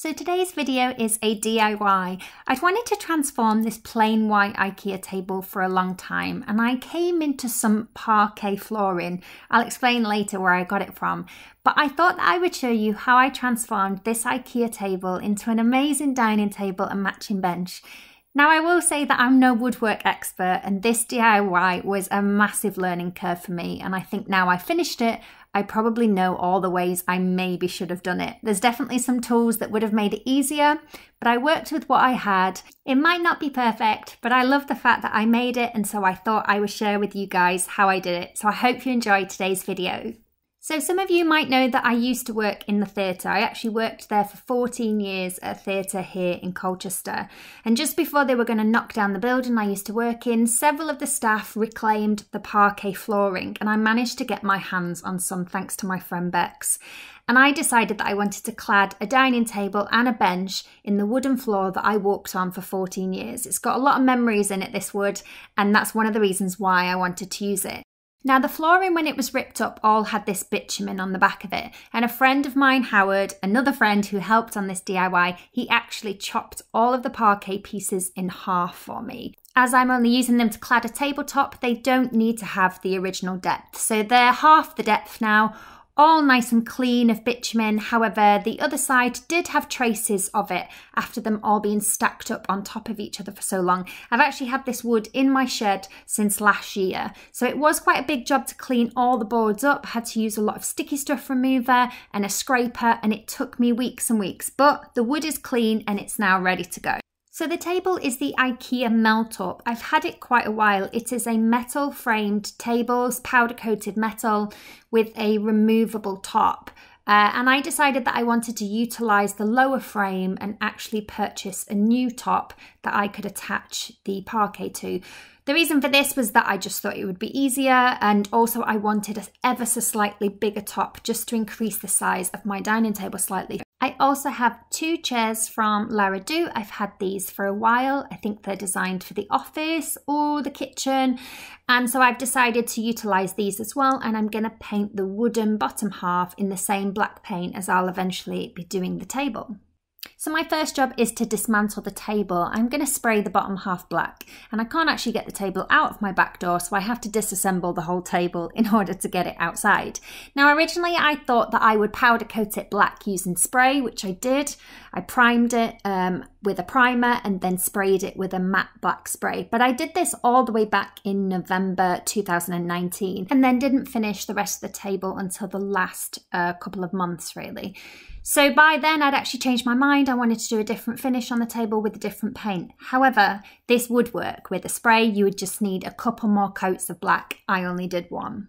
So today's video is a DIY. I'd wanted to transform this plain white IKEA table for a long time and I came into some parquet flooring. I'll explain later where I got it from. But I thought I would show you how I transformed this IKEA table into an amazing dining table and matching bench. Now, I will say that I'm no woodwork expert, and this DIY was a massive learning curve for me. And I think now I finished it, I probably know all the ways I maybe should have done it. There's definitely some tools that would have made it easier, but I worked with what I had. It might not be perfect, but I love the fact that I made it, and so I thought I would share with you guys how I did it. So I hope you enjoyed today's video. So, some of you might know that I used to work in the theatre. I actually worked there for 14 years at a theatre here in Colchester. And just before they were going to knock down the building I used to work in, several of the staff reclaimed the parquet flooring, and I managed to get my hands on some thanks to my friend Bex. And I decided that I wanted to clad a dining table and a bench in the wooden floor that I walked on for 14 years. It's got a lot of memories in it, this wood, and that's one of the reasons why I wanted to use it. Now, the flooring, when it was ripped up, all had this bitumen on the back of it. And a friend of mine, Howard, another friend who helped on this DIY, he actually chopped all of the parquet pieces in half for me. As I'm only using them to clad a tabletop, they don't need to have the original depth. So they're half the depth now, all nice and clean of bitumen. However, the other side did have traces of it after them all being stacked up on top of each other for so long. I've actually had this wood in my shed since last year, so it was quite a big job to clean all the boards up. I had to use a lot of sticky stuff remover and a scraper, and it took me weeks and weeks. But the wood is clean and it's now ready to go. So the table is the IKEA Melltorp. I've had it quite a while. It is a metal framed table, powder coated metal with a removable top. Uh, and I decided that I wanted to utilize the lower frame and actually purchase a new top that I could attach the parquet to. The reason for this was that I just thought it would be easier and also I wanted an ever so slightly bigger top just to increase the size of my dining table slightly. I also have two chairs from La Redoute. I've had these for a while. I think they're designed for the office or the kitchen. And so I've decided to utilize these as well. And I'm going to paint the wooden bottom half in the same black paint as I'll eventually be doing the table. So my first job is to dismantle the table. I'm going to spray the bottom half black and I can't actually get the table out of my back door so I have to disassemble the whole table in order to get it outside. Now originally I thought that I would powder coat it black using spray which I did. I primed it um, with a primer and then sprayed it with a matte black spray but I did this all the way back in November 2019 and then didn't finish the rest of the table until the last uh, couple of months really. So by then I'd actually changed my mind. I wanted to do a different finish on the table with a different paint. However, this would work. With a spray, you would just need a couple more coats of black. I only did one.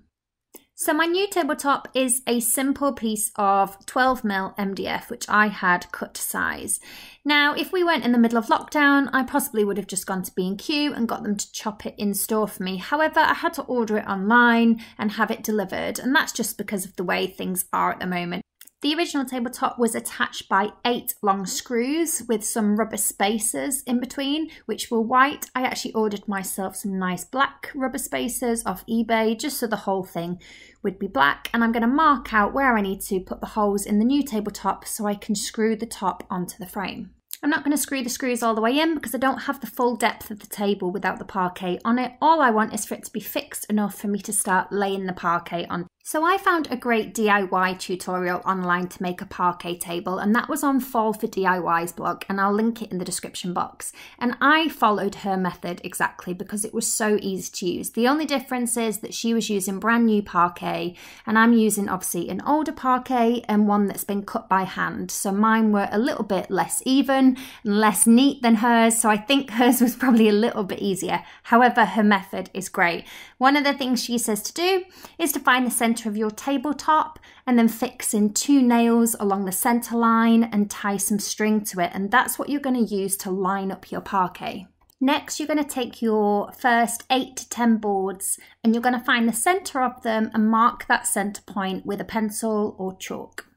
So my new tabletop is a simple piece of 12mm MDF, which I had cut to size. Now, if we weren't in the middle of lockdown, I possibly would have just gone to B&Q and got them to chop it in store for me. However, I had to order it online and have it delivered, and that's just because of the way things are at the moment. The original tabletop was attached by eight long screws with some rubber spacers in between, which were white. I actually ordered myself some nice black rubber spacers off eBay just so the whole thing would be black. And I'm going to mark out where I need to put the holes in the new tabletop so I can screw the top onto the frame. I'm not going to screw the screws all the way in because I don't have the full depth of the table without the parquet on it. All I want is for it to be fixed enough for me to start laying the parquet on. So I found a great DIY tutorial online to make a parquet table and that was on Fall for DIY's blog and I'll link it in the description box. And I followed her method exactly because it was so easy to use. The only difference is that she was using brand new parquet and I'm using obviously an older parquet and one that's been cut by hand. So mine were a little bit less even and less neat than hers. So I think hers was probably a little bit easier. However, her method is great. One of the things she says to do is to find the center of your tabletop and then fix in two nails along the center line and tie some string to it. And that's what you're going to use to line up your parquet. Next, you're going to take your first 8 to 10 boards and you're going to find the centre of them and mark that centre point with a pencil or chalk.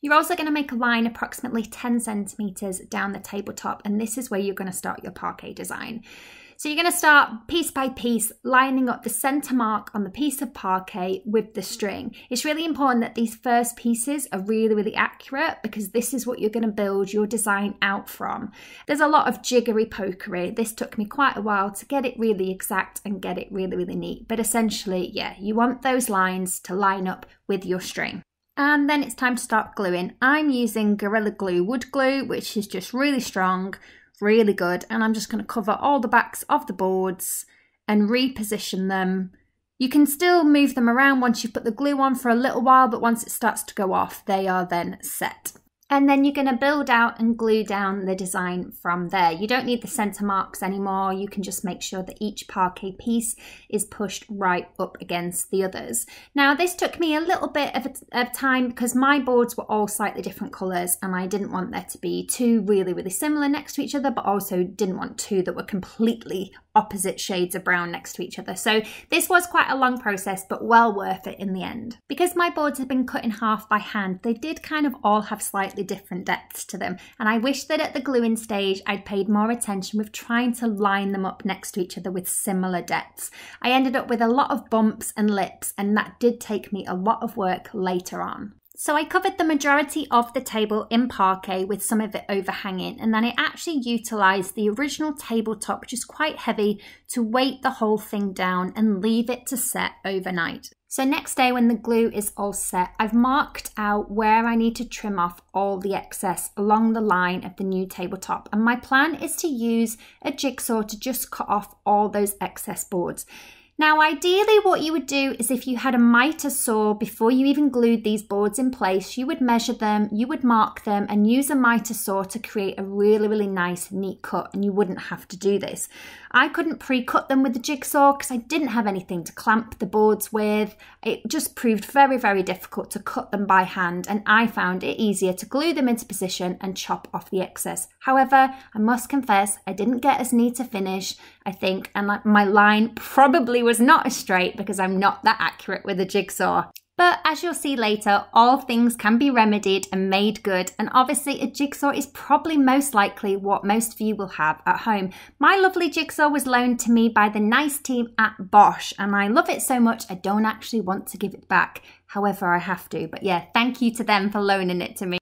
You're also going to make a line approximately 10 centimetres down the tabletop and this is where you're going to start your parquet design. So you're going to start piece by piece lining up the centre mark on the piece of parquet with the string. It's really important that these first pieces are really, really accurate because this is what you're going to build your design out from. There's a lot of jiggery pokery. This took me quite a while to get it really exact and get it really, really neat. But essentially, yeah, you want those lines to line up with your string. And then it's time to start gluing. I'm using Gorilla Glue wood glue, which is just really strong, really good. And I'm just going to cover all the backs of the boards and reposition them. You can still move them around once you've put the glue on for a little while, but once it starts to go off, they are then set. And then you're going to build out and glue down the design from there. You don't need the center marks anymore. You can just make sure that each parquet piece is pushed right up against the others. Now this took me a little bit of, of time because my boards were all slightly different colors and I didn't want there to be two really, really similar next to each other, but also didn't want two that were completely opposite shades of brown next to each other. So this was quite a long process, but well worth it in the end. Because my boards had been cut in half by hand, they did kind of all have slightly different depths to them. And I wish that at the gluing stage, I'd paid more attention with trying to line them up next to each other with similar depths. I ended up with a lot of bumps and lips, and that did take me a lot of work later on. So I covered the majority of the table in parquet with some of it overhanging and then I actually utilised the original tabletop which is quite heavy to weight the whole thing down and leave it to set overnight. So next day when the glue is all set, I've marked out where I need to trim off all the excess along the line of the new tabletop. And my plan is to use a jigsaw to just cut off all those excess boards. Now, ideally, what you would do is if you had a miter saw before you even glued these boards in place, you would measure them, you would mark them, and use a miter saw to create a really, really nice, neat cut, and you wouldn't have to do this. I couldn't pre-cut them with the jigsaw because I didn't have anything to clamp the boards with. It just proved very, very difficult to cut them by hand, and I found it easier to glue them into position and chop off the excess. However, I must confess, I didn't get as neat a finish, I think, and my line probably was was not as straight because I'm not that accurate with a jigsaw. But as you'll see later, all things can be remedied and made good, and obviously a jigsaw is probably most likely what most of you will have at home. My lovely jigsaw was loaned to me by the nice team at Bosch, and I love it so much I don't actually want to give it back. However, I have to, but yeah, thank you to them for loaning it to me.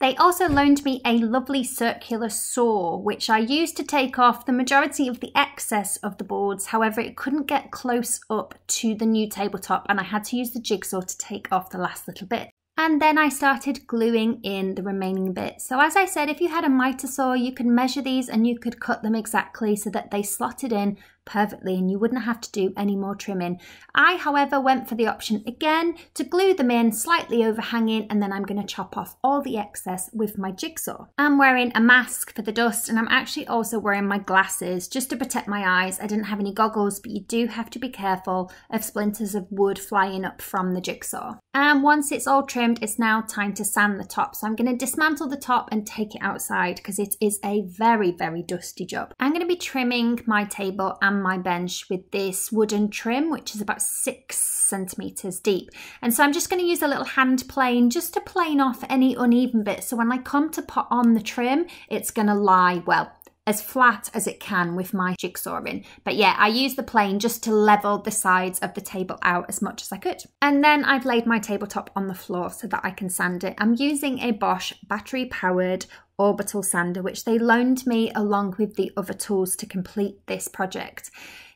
They also loaned me a lovely circular saw, which I used to take off the majority of the excess of the boards. However, it couldn't get close up to the new tabletop and I had to use the jigsaw to take off the last little bit. And then I started gluing in the remaining bits. So as I said, if you had a miter saw, you could measure these and you could cut them exactly so that they slotted in perfectly and you wouldn't have to do any more trimming. I, however, went for the option again to glue them in slightly overhanging and then I'm going to chop off all the excess with my jigsaw. I'm wearing a mask for the dust and I'm actually also wearing my glasses just to protect my eyes. I didn't have any goggles, but you do have to be careful of splinters of wood flying up from the jigsaw. And once it's all trimmed, it's now time to sand the top. So I'm going to dismantle the top and take it outside because it is a very, very dusty job. I'm going to be trimming my table and my bench with this wooden trim, which is about six centimeters deep. And so I'm just going to use a little hand plane just to plane off any uneven bits. So when I come to put on the trim, it's going to lie, well, as flat as it can with my jigsaw in. But yeah, I use the plane just to level the sides of the table out as much as I could. And then I've laid my tabletop on the floor so that I can sand it. I'm using a Bosch battery powered orbital sander, which they loaned me along with the other tools to complete this project.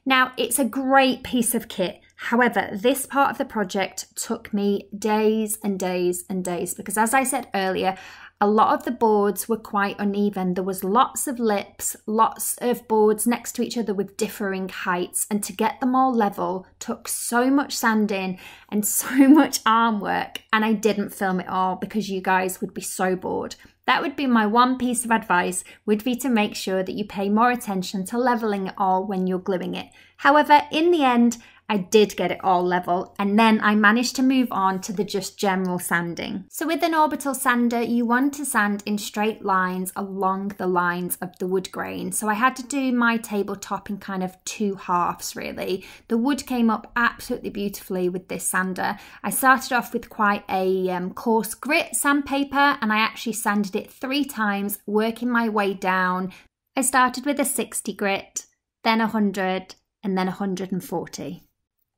Now, it's a great piece of kit. However, this part of the project took me days and days and days because, as I said earlier, a lot of the boards were quite uneven. There was lots of lips, lots of boards next to each other with differing heights, and to get them all level took so much sanding and so much arm work, and I didn't film it all because you guys would be so bored. That would be my one piece of advice would be to make sure that you pay more attention to leveling it all when you're gluing it. However, in the end, I did get it all level and then I managed to move on to the just general sanding. So with an orbital sander, you want to sand in straight lines along the lines of the wood grain. So I had to do my tabletop in kind of two halves really. The wood came up absolutely beautifully with this sander. I started off with quite a um, coarse grit sandpaper and I actually sanded it three times, working my way down. I started with a 60 grit, then 100, and then 140.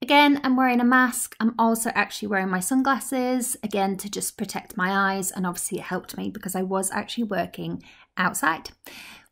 Again, I'm wearing a mask. I'm also actually wearing my sunglasses, again, to just protect my eyes. And obviously, it helped me because I was actually working outside.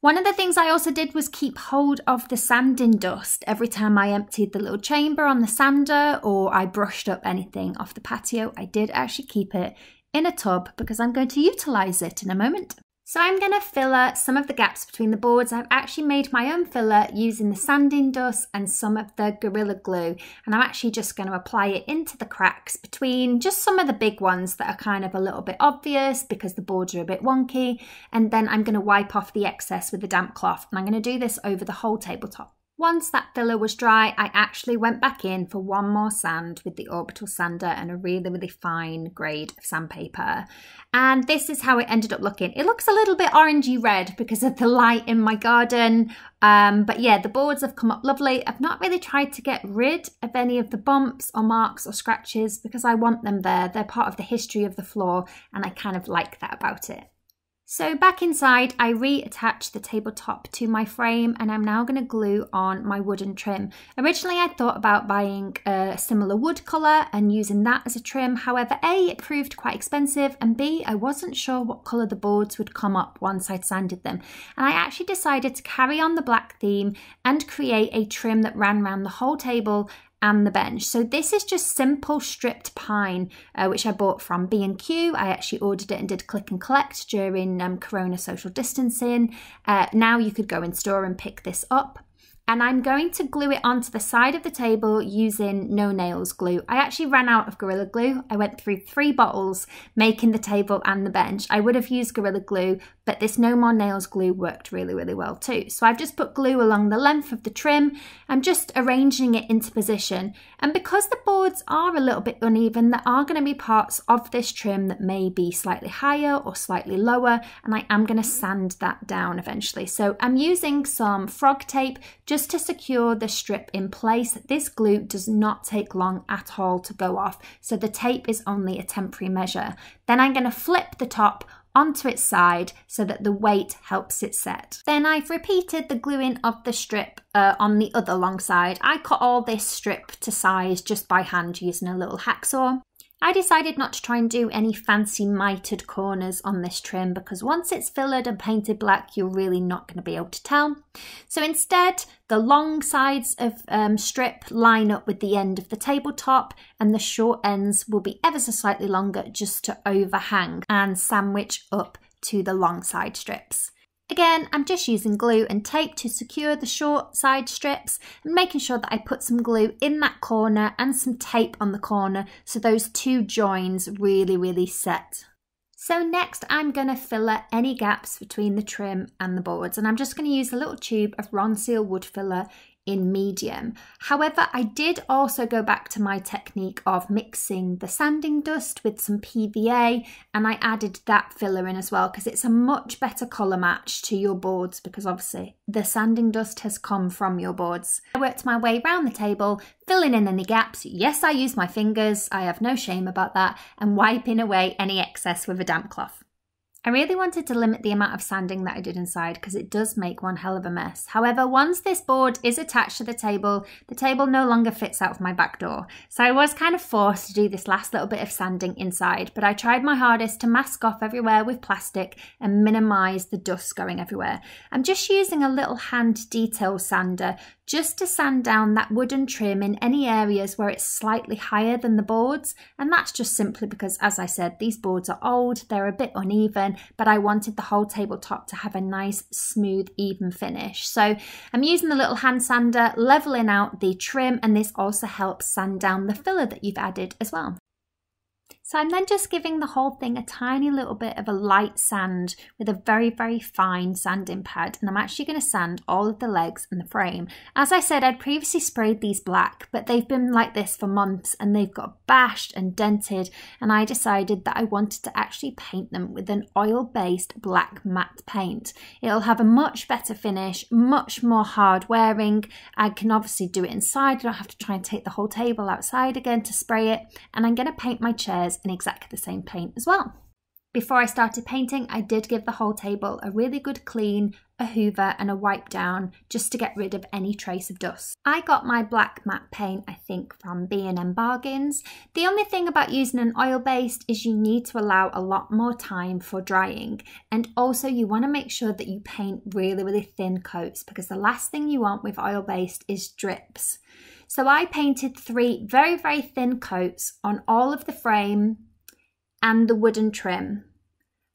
One of the things I also did was keep hold of the sanding dust every time I emptied the little chamber on the sander or I brushed up anything off the patio. I did actually keep it in a tub because I'm going to utilise it in a moment. So I'm going to filler some of the gaps between the boards. I've actually made my own filler using the sanding dust and some of the Gorilla Glue. And I'm actually just going to apply it into the cracks between just some of the big ones that are kind of a little bit obvious because the boards are a bit wonky. And then I'm going to wipe off the excess with a damp cloth. And I'm going to do this over the whole tabletop. Once that filler was dry, I actually went back in for one more sand with the orbital sander and a really, really fine grade of sandpaper. And this is how it ended up looking. It looks a little bit orangey red because of the light in my garden. Um, but yeah, the boards have come up lovely. I've not really tried to get rid of any of the bumps or marks or scratches because I want them there. They're part of the history of the floor and I kind of like that about it. So back inside, I reattached the tabletop to my frame and I'm now going to glue on my wooden trim. Originally, I thought about buying a similar wood colour and using that as a trim. However, A, it proved quite expensive and B, I wasn't sure what colour the boards would come up once I'd sanded them. And I actually decided to carry on the black theme and create a trim that ran around the whole table and the bench. So this is just simple stripped pine, uh, which I bought from B&Q. I actually ordered it and did click and collect during um, Corona social distancing. Uh, now you could go in store and pick this up and I'm going to glue it onto the side of the table using no nails glue. I actually ran out of Gorilla Glue. I went through three bottles making the table and the bench. I would have used Gorilla Glue, but this no more nails glue worked really, really well too. So I've just put glue along the length of the trim. I'm just arranging it into position. And because the boards are a little bit uneven, there are going to be parts of this trim that may be slightly higher or slightly lower, and I am going to sand that down eventually. So I'm using some frog tape just to secure the strip in place, this glue does not take long at all to go off, so the tape is only a temporary measure. Then I'm going to flip the top onto its side so that the weight helps it set. Then I've repeated the gluing of the strip uh, on the other long side. I cut all this strip to size just by hand using a little hacksaw. I decided not to try and do any fancy mitered corners on this trim because once it's fillered and painted black, you're really not going to be able to tell. So instead, the long sides of um, strip line up with the end of the tabletop and the short ends will be ever so slightly longer just to overhang and sandwich up to the long side strips. Again, I'm just using glue and tape to secure the short side strips and making sure that I put some glue in that corner and some tape on the corner so those two joins really, really set. So next I'm going to filler any gaps between the trim and the boards and I'm just going to use a little tube of Ronseal wood filler in medium. However, I did also go back to my technique of mixing the sanding dust with some PVA and I added that filler in as well because it's a much better colour match to your boards because obviously the sanding dust has come from your boards. I worked my way around the table, filling in any gaps. Yes, I use my fingers, I have no shame about that, and wiping away any excess with a damp cloth. I really wanted to limit the amount of sanding that I did inside because it does make one hell of a mess. However, once this board is attached to the table, the table no longer fits out of my back door. So I was kind of forced to do this last little bit of sanding inside, but I tried my hardest to mask off everywhere with plastic and minimise the dust going everywhere. I'm just using a little hand detail sander just to sand down that wooden trim in any areas where it's slightly higher than the boards. And that's just simply because, as I said, these boards are old, they're a bit uneven, but I wanted the whole tabletop to have a nice, smooth, even finish. So I'm using the little hand sander, leveling out the trim, and this also helps sand down the filler that you've added as well. So I'm then just giving the whole thing a tiny little bit of a light sand with a very, very fine sanding pad. And I'm actually going to sand all of the legs and the frame. As I said, I'd previously sprayed these black, but they've been like this for months and they've got bashed and dented. And I decided that I wanted to actually paint them with an oil-based black matte paint. It'll have a much better finish, much more hard wearing. I can obviously do it inside. I don't have to try and take the whole table outside again to spray it. And I'm going to paint my chairs in exactly the same paint as well. Before I started painting, I did give the whole table a really good clean a hoover and a wipe down just to get rid of any trace of dust. I got my black matte paint, I think, from B&M Bargains. The only thing about using an oil-based is you need to allow a lot more time for drying. And also you want to make sure that you paint really, really thin coats because the last thing you want with oil-based is drips. So I painted three very, very thin coats on all of the frame and the wooden trim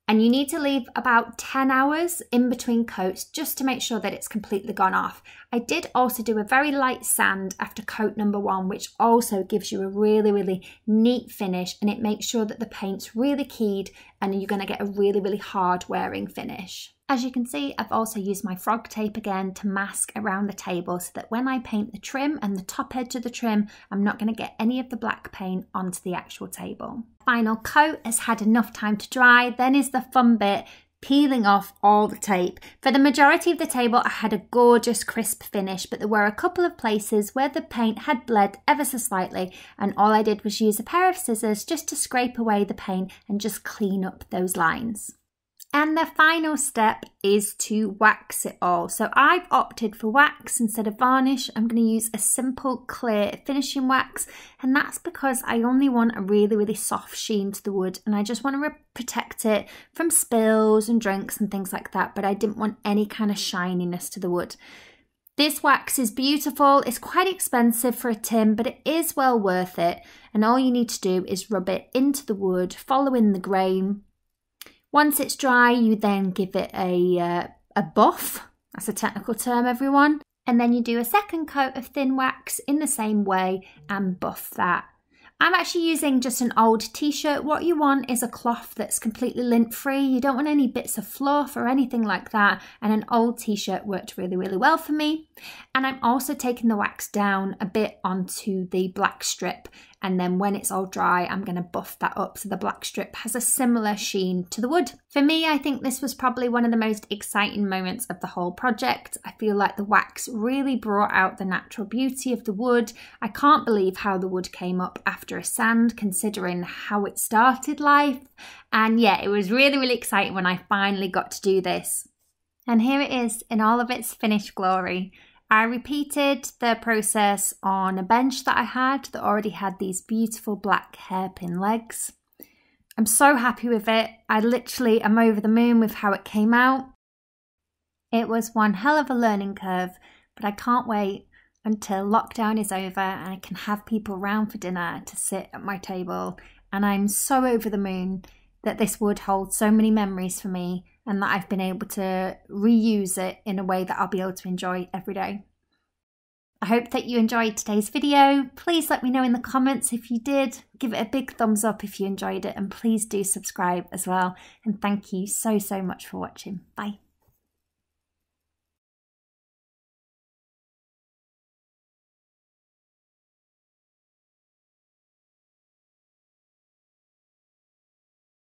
and you need to leave about 10 hours in between coats just to make sure that it's completely gone off. I did also do a very light sand after coat number one, which also gives you a really, really neat finish and it makes sure that the paint's really keyed and you're going to get a really, really hard wearing finish. As you can see, I've also used my frog tape again to mask around the table so that when I paint the trim and the top edge of the trim, I'm not going to get any of the black paint onto the actual table. Final coat has had enough time to dry, then is the fun bit, peeling off all the tape. For the majority of the table, I had a gorgeous crisp finish, but there were a couple of places where the paint had bled ever so slightly, and all I did was use a pair of scissors just to scrape away the paint and just clean up those lines. And the final step is to wax it all. So I've opted for wax instead of varnish. I'm going to use a simple clear finishing wax and that's because I only want a really, really soft sheen to the wood and I just want to protect it from spills and drinks and things like that, but I didn't want any kind of shininess to the wood. This wax is beautiful, it's quite expensive for a tin, but it is well worth it. And all you need to do is rub it into the wood, following the grain, once it's dry, you then give it a, uh, a buff. That's a technical term, everyone. And then you do a second coat of thin wax in the same way and buff that. I'm actually using just an old t-shirt. What you want is a cloth that's completely lint free. You don't want any bits of fluff or anything like that. And an old t-shirt worked really, really well for me. And I'm also taking the wax down a bit onto the black strip and then when it's all dry I'm going to buff that up so the black strip has a similar sheen to the wood. For me I think this was probably one of the most exciting moments of the whole project. I feel like the wax really brought out the natural beauty of the wood. I can't believe how the wood came up after a sand considering how it started life and yeah it was really really exciting when I finally got to do this. And here it is in all of its finished glory. I repeated the process on a bench that I had that already had these beautiful black hairpin legs. I'm so happy with it. I literally am over the moon with how it came out. It was one hell of a learning curve, but I can't wait until lockdown is over and I can have people round for dinner to sit at my table. And I'm so over the moon that this would hold so many memories for me and that I've been able to reuse it in a way that I'll be able to enjoy every day. I hope that you enjoyed today's video. Please let me know in the comments if you did. Give it a big thumbs up if you enjoyed it and please do subscribe as well. And thank you so, so much for watching. Bye.